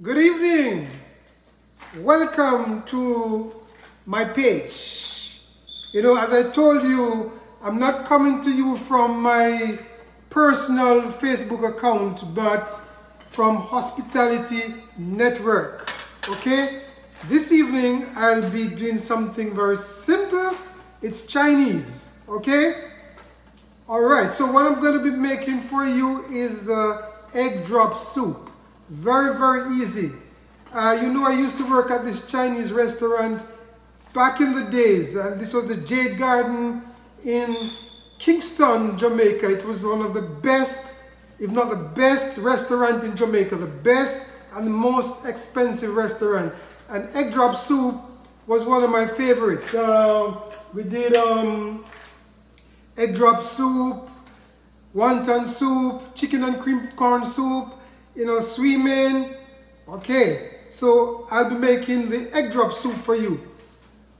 Good evening. Welcome to my page. You know, as I told you, I'm not coming to you from my personal Facebook account, but from Hospitality Network. Okay? This evening, I'll be doing something very simple. It's Chinese. Okay? All right, so what I'm going to be making for you is uh, egg drop soup. Very, very easy. Uh, you know, I used to work at this Chinese restaurant back in the days. uh, this was the Jade Garden in Kingston, Jamaica. It was one of the best, if not the best restaurant in Jamaica. The best and the most expensive restaurant. And egg drop soup was one of my favorites. Uh, we did um, egg drop soup, wonton soup, chicken and cream corn soup, you know, swimming. Okay, so I'll be making the egg drop soup for you.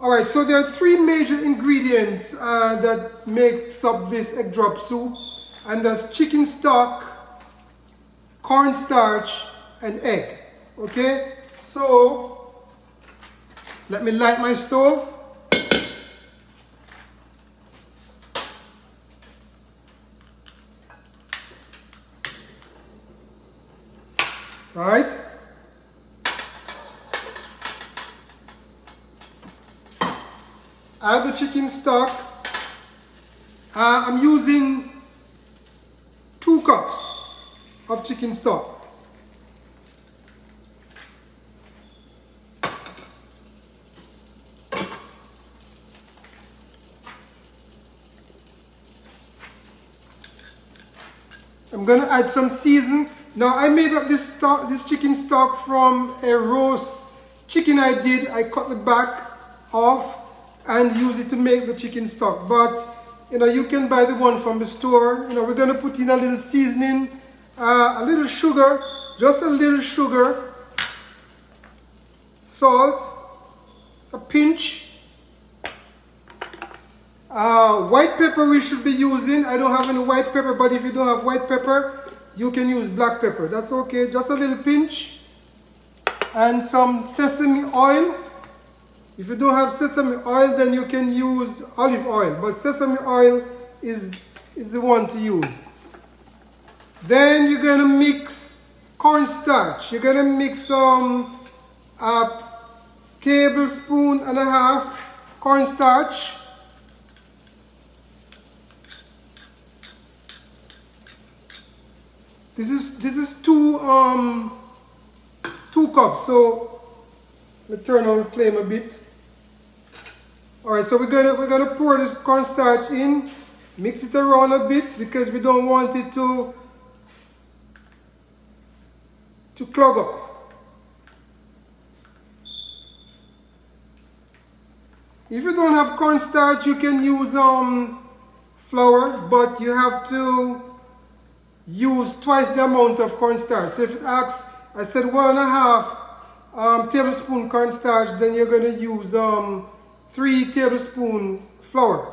All right, so there are three major ingredients uh, that makes up this egg drop soup, and that's chicken stock, cornstarch, and egg. Okay, so let me light my stove. All right. I have the chicken stock. Uh, I'm using two cups of chicken stock. I'm gonna add some season now I made up this stock, this chicken stock from a roast chicken I did. I cut the back off and use it to make the chicken stock. But you know, you can buy the one from the store. You know, we're gonna put in a little seasoning, uh, a little sugar, just a little sugar, salt, a pinch, uh, white pepper we should be using. I don't have any white pepper, but if you don't have white pepper, you can use black pepper. That's okay. Just a little pinch. And some sesame oil. If you don't have sesame oil, then you can use olive oil. But sesame oil is, is the one to use. Then you're to mix cornstarch. You're to mix some a tablespoon and a half cornstarch This is this is two um two cups. So let me turn on the flame a bit. Alright, so we're gonna we're gonna pour this cornstarch in, mix it around a bit because we don't want it to to clog up. If you don't have cornstarch, you can use um, flour, but you have to use twice the amount of cornstarch. So if it asks, I said one and a half um, tablespoon cornstarch, then you're going to use um, three tablespoon flour.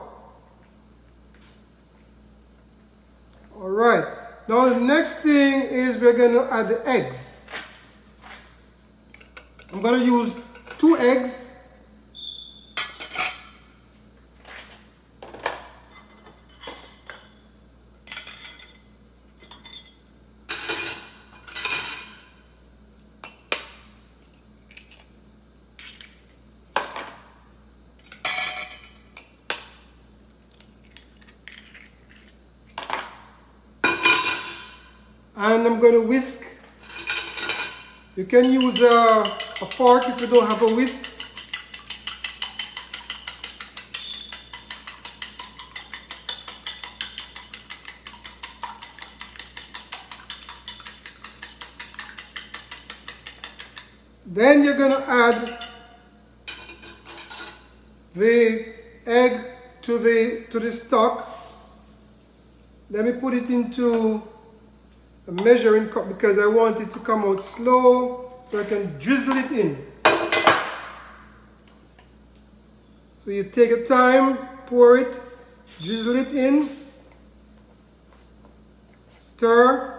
All right. Now the next thing is we're going to add the eggs. I'm going to use two eggs. And I'm going to whisk. You can use a, a fork if you don't have a whisk. Then you're going to add the egg to the to the stock. Let me put it into a measuring cup because I want it to come out slow so I can drizzle it in. So you take a time, pour it, drizzle it in, stir,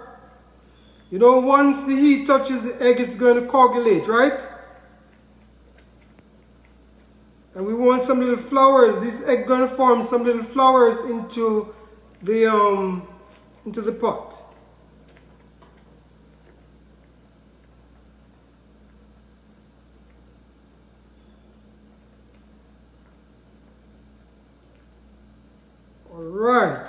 You know, once the heat touches the egg, it's going to coagulate, right? And we want some little flowers. This egg going to form some little flowers into the um, into the pot. All right.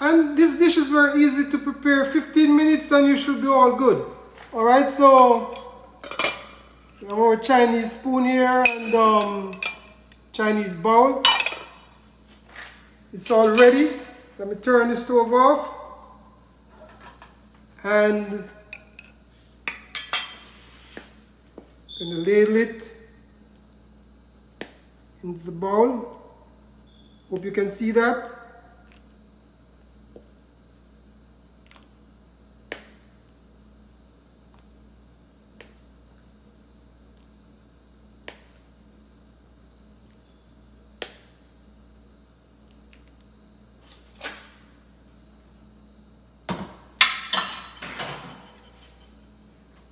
And this dish is very easy to prepare. 15 minutes and you should be all good. All right, so we have our Chinese spoon here and um, Chinese bowl. It's all ready. Let me turn the stove off. And gonna ladle it into the bowl. Hope you can see that.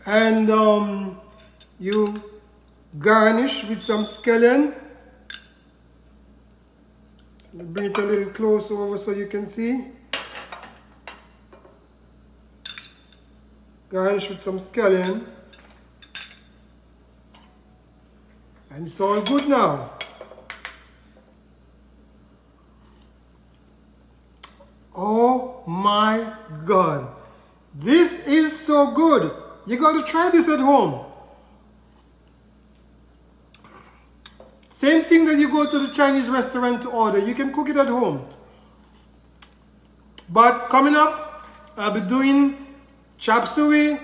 and um, you garnish with some scallion. Bring it a little close over so you can see. Garnish with some scallion. And it's all good now. Oh my god. This is so good. You got to try this at home. Same thing that you go to the Chinese restaurant to order. You can cook it at home. But coming up, I'll be doing chop suey,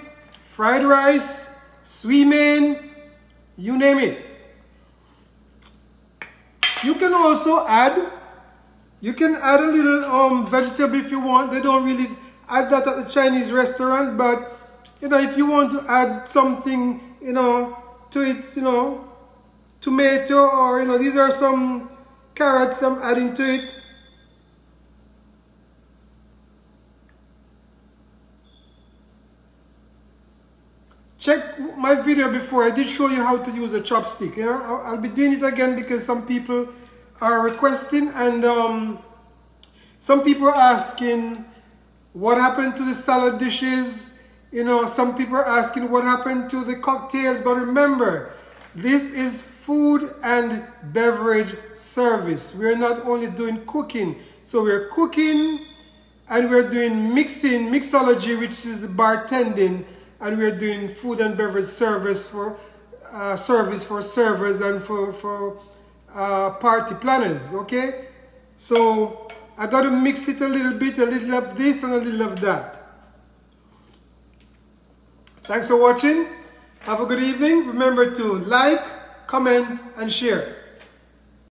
fried rice, sweet mein, you name it. You can also add, you can add a little um, vegetable if you want. They don't really add that at the Chinese restaurant, but you know, if you want to add something, you know, to it, you know, tomato or, you know, these are some carrots I'm adding to it. Check my video before, I did show you how to use a chopstick. You know, I'll, be doing it again because some people are requesting and um, some people are asking what happened to the salad dishes you know, some people are asking what happened to the cocktails, but remember, this is food and beverage service. We're not only doing cooking, so we're cooking and we're doing mixing, mixology, which is the bartending, and we're doing food and beverage service for uh, service for servers and for, for uh, party planners, okay? So I got to mix it a little bit, a little of this and a little of that. Thanks for watching. Have a good evening. Remember to like, comment, and share.